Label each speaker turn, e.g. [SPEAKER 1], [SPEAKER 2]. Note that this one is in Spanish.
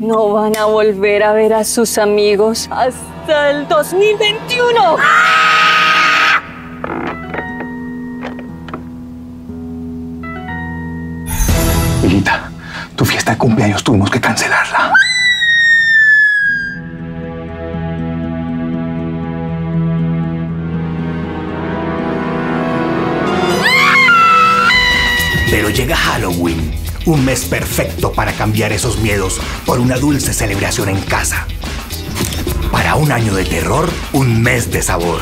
[SPEAKER 1] No van a volver a ver a sus amigos hasta el 2021.
[SPEAKER 2] Hijita, tu fiesta de cumpleaños tuvimos que cancelarla.
[SPEAKER 3] Pero llega Halloween, un mes perfecto para cambiar esos miedos por una dulce celebración en casa. Para un año de terror, un mes de sabor.